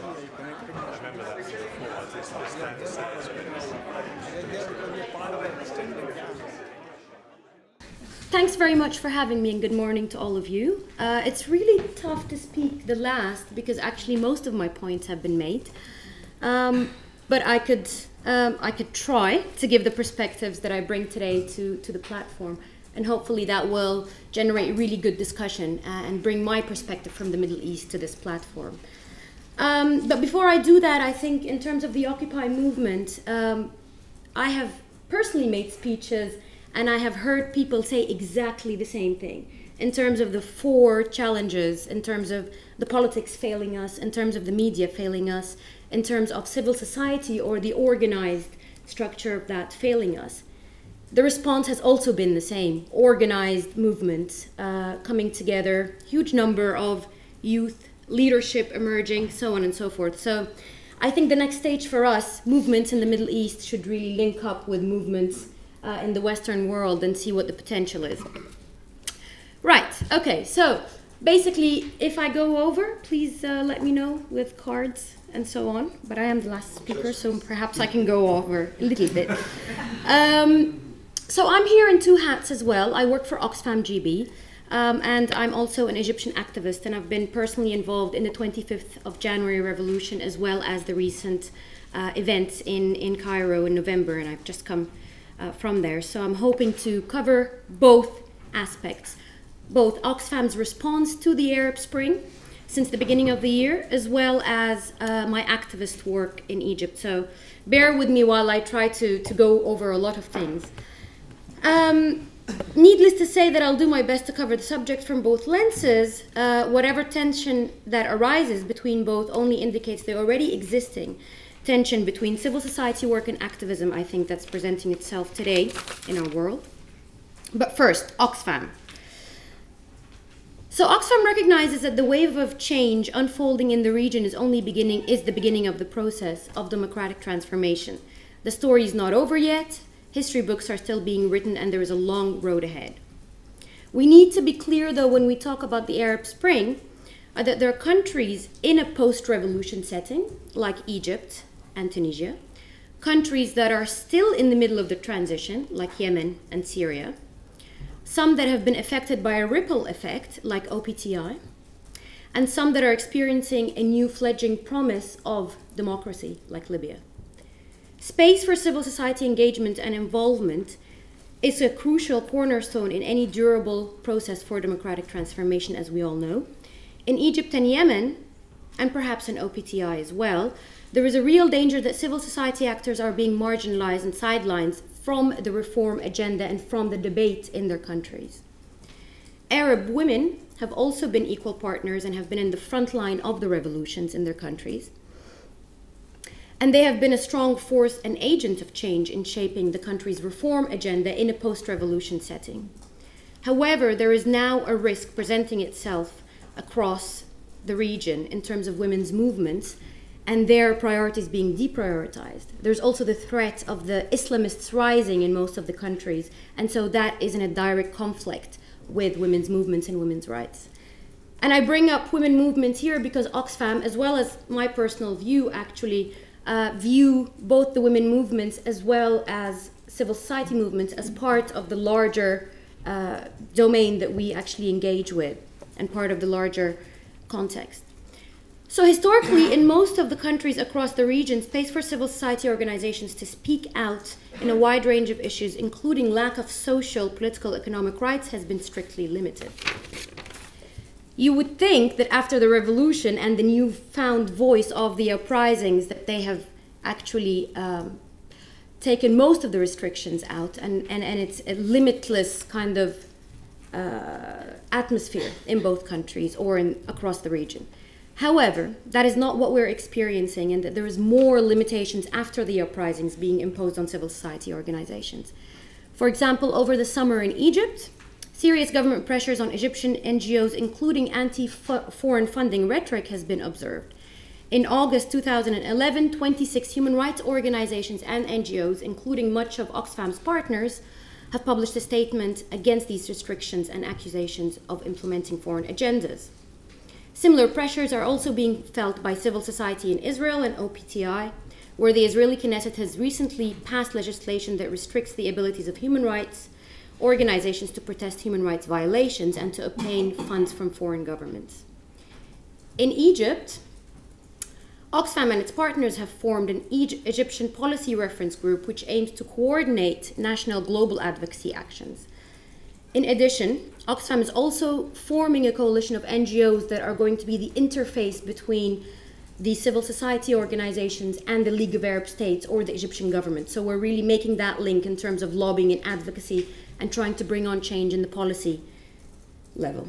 remember that Thanks very much for having me and good morning to all of you. Uh, it's really tough to speak the last because actually most of my points have been made. Um, but I could, um, I could try to give the perspectives that I bring today to, to the platform. And hopefully that will generate really good discussion uh, and bring my perspective from the Middle East to this platform. Um, but before I do that, I think in terms of the Occupy movement, um, I have personally made speeches and I have heard people say exactly the same thing in terms of the four challenges, in terms of the politics failing us, in terms of the media failing us, in terms of civil society or the organized structure of that failing us. The response has also been the same organized movements uh, coming together, huge number of youth, leadership emerging, so on and so forth. So I think the next stage for us, movements in the Middle East, should really link up with movements uh, in the Western world and see what the potential is. Right, okay, so basically, if I go over, please uh, let me know with cards and so on. But I am the last speaker, so perhaps I can go over a little bit. Um, so I'm here in two hats as well. I work for Oxfam GB. Um, and I'm also an Egyptian activist, and I've been personally involved in the 25th of January revolution as well as the recent uh, events in, in Cairo in November, and I've just come uh, from there. So I'm hoping to cover both aspects both Oxfam's response to the Arab Spring since the beginning of the year, as well as uh, my activist work in Egypt. So bear with me while I try to, to go over a lot of things. Um, needless to say that I'll do my best to cover the subject from both lenses. Uh, whatever tension that arises between both only indicates the already existing tension between civil society work and activism, I think that's presenting itself today in our world. But first, Oxfam. So Oxfam recognizes that the wave of change unfolding in the region is only beginning is the beginning of the process of democratic transformation. The story is not over yet. History books are still being written and there is a long road ahead. We need to be clear though when we talk about the Arab Spring uh, that there are countries in a post-revolution setting like Egypt and Tunisia, countries that are still in the middle of the transition like Yemen and Syria, some that have been affected by a ripple effect, like OPTI, and some that are experiencing a new fledgling promise of democracy, like Libya. Space for civil society engagement and involvement is a crucial cornerstone in any durable process for democratic transformation, as we all know. In Egypt and Yemen, and perhaps in OPTI as well, there is a real danger that civil society actors are being marginalized and sidelined from the reform agenda and from the debate in their countries. Arab women have also been equal partners and have been in the front line of the revolutions in their countries. And they have been a strong force and agent of change in shaping the country's reform agenda in a post revolution setting. However, there is now a risk presenting itself across the region in terms of women's movements and their priorities being deprioritized. There's also the threat of the Islamists rising in most of the countries, and so that is in a direct conflict with women's movements and women's rights. And I bring up women movements here because Oxfam, as well as my personal view, actually uh, view both the women movements as well as civil society movements as part of the larger uh, domain that we actually engage with and part of the larger context. So historically, in most of the countries across the region, space for civil society organizations to speak out in a wide range of issues, including lack of social, political, economic rights, has been strictly limited. You would think that after the revolution and the newfound voice of the uprisings, that they have actually um, taken most of the restrictions out, and, and, and it's a limitless kind of uh, atmosphere in both countries or in, across the region. However, that is not what we're experiencing, and that there is more limitations after the uprisings being imposed on civil society organizations. For example, over the summer in Egypt, serious government pressures on Egyptian NGOs, including anti foreign funding rhetoric, has been observed. In August 2011, 26 human rights organizations and NGOs, including much of Oxfam's partners, have published a statement against these restrictions and accusations of implementing foreign agendas. Similar pressures are also being felt by civil society in Israel and OPTI, where the Israeli Knesset has recently passed legislation that restricts the abilities of human rights organizations to protest human rights violations and to obtain funds from foreign governments. In Egypt, Oxfam and its partners have formed an Egyptian policy reference group which aims to coordinate national global advocacy actions. In addition, Oxfam is also forming a coalition of NGOs that are going to be the interface between the civil society organizations and the League of Arab States or the Egyptian government. So we're really making that link in terms of lobbying and advocacy and trying to bring on change in the policy level.